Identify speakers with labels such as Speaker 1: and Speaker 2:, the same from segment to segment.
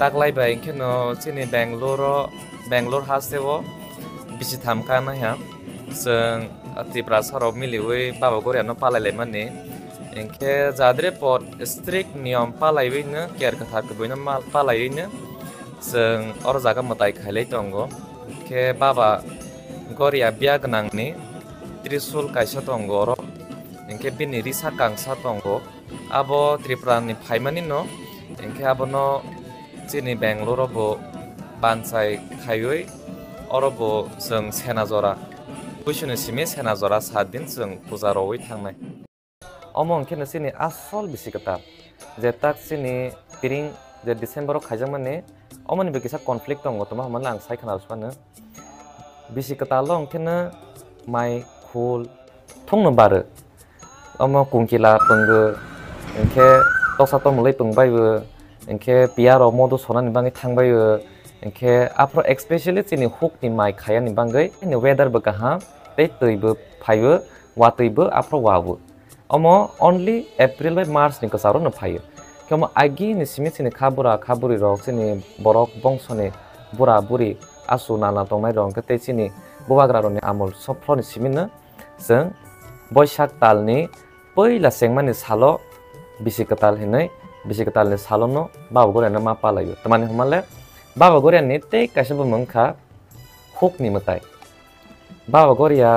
Speaker 1: taklaibai engke no chini Bangalore Bangalore hasteo bisi thamka na ya जों त्रिपुरा सरब मिलिवै बाबा गरियानो पालायलायमानि engke jadre pot strict niyom palaiwino care kathar kuboino palaiwino जों or jaga motai khailai tongo ke baba goria bia gnangni trisul kaisa tongo oro engke bini risa kangsa tongo abo tripura ni phaimani no engke abo no chini Bangalore bo bansai khayoi orobo sung senazora Bushun simi senazora sadin sung puza rowi thangmai. Omong kene sini asol bisi kata. Zetak sini piring je December o khajang mane omon bekisa conflict ongo toma homon lang sai kana uspana. bisikatalong kene mai khul thongno baru. Omong kungkila pengge engke toksa tomlei pengbaiwe enke pia romo do sona ni bangi thang bai enke apro especially chini hook ni mai khaya ni bangai ni weather ba kaha te tui bu phaibu wa tui bu apro wa bu omo only april by march ni kasaro na phaibu kemo agi ni simi chini khabura khaburi rok chini borok bongsone bura buri asu nana tomai rong ke te chini bobagra ro ni amol sopro ni simi na jeng boishak tal ni poila sengmani salo bisi katal hinai বেছি কথা চালন বাবগরিয়ান মাপা লাগে তো মানে সোমালে বাবগরিয়া নেতেই কাশেব মংখা hook নিমতাই। বাবগরিয়া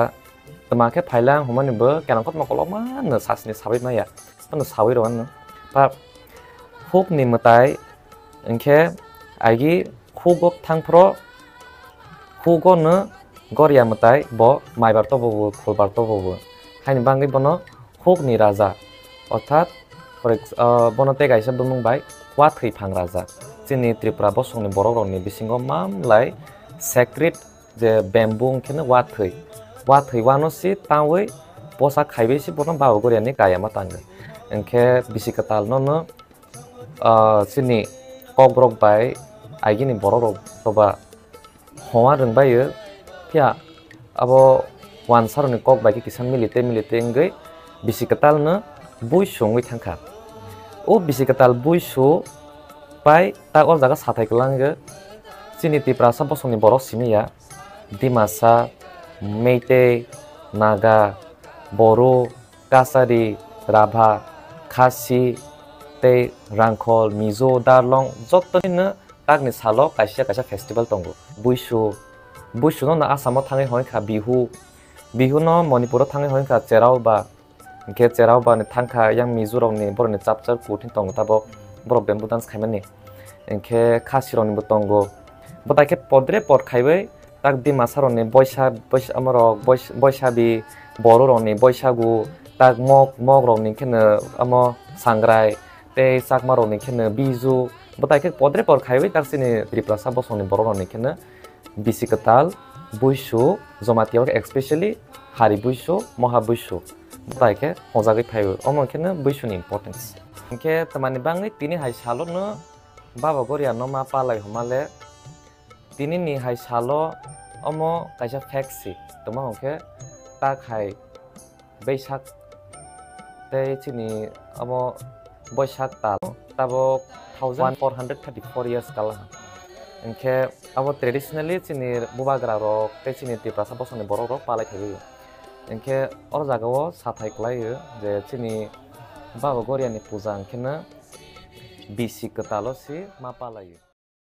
Speaker 1: তোমাকে ফাইলা সোমানিব কেনক তোমাক অলপমান চাচনি চাবি মাইয়া তোমাৰ চাবি ৰ বা হুক নিমতাই এনেকে আগি হুকক থাংফ্ৰ হুক ন গৰিয়া মতাই ব মাইবাৰ তবো খোলবাৰ তবো হাইনি বাংগি বন হুক নি ৰাজা। অৰ্থাৎ ते गाइसा बुंबाय वा थैफां राजा जोंनि त्रिपुरा बसंनि बर' रावनि बिसिङाव मामलाय सेक्रेट जे बेम्बु ओंखेनो वा थै वा थै वानो सि तावै बसा खाइबै सि बनो बाबा गरियानि गायामा ताङो ओंखे बिसि कताल ननो जोंनि कग्रक बाय आइगिनि बर' राव तबा हवा रोंबायो pia abo wan saroni kok bai kisan milite milite ngai bisikatal no bui sungwi thangka pai ta o jaga sathai klange chini tipra sa bosongni borok simiya dimasa meite naga boru kasari rabha khasi tei rangkhol mizo darlong jottoni no tagni salo kaisa kaisa festival tongo buisu busuno na asamo thangai hoi kha bihu bihu no manipuro thangai hoi kha cherao ba ke cherao ba ni thangkha yang mizoram ni boroni chapchar kutin tong tabo borok bamboo dance khaimani enke khasironi bo tongo botai ke podre pod khaibai tak di masaroni boisa bois amaro boisabi boro roni boisagu tak mok mok roni khene amo sangrai tei sakma roni khene biju botai ke podre pod khaibai tak sini triprasa bosoni boro roni khene বিসিকতাল বৈশ্য জমাতিয়াক এক্সপেচিয়েলি হারি 다이게 호자기 파이브 어머께는 বৈশুন importance 이게 때만에 방이 তিনি high সালো ন বাবা গরিয়া নমা পালাই হমালে তিনি নি high সালো অম কাইসা ফ্যাক্সি তোমা হকে তাক হাই বৈশাখ তাই অম বৈশাখ তাল তাবো thousand four hundred thirty four years কালা ইনখে আবো ট্রেডিশনেলি চিনি বুবাগ্রা রক তাই চিনি তিপ্রাসা বসনে বড় রক পালাই থাকি इनके और जगह साथाय कलायो जे चिनी बाबा गरियानि पूजा अंखेना बिसी कतालो सी मापा लायो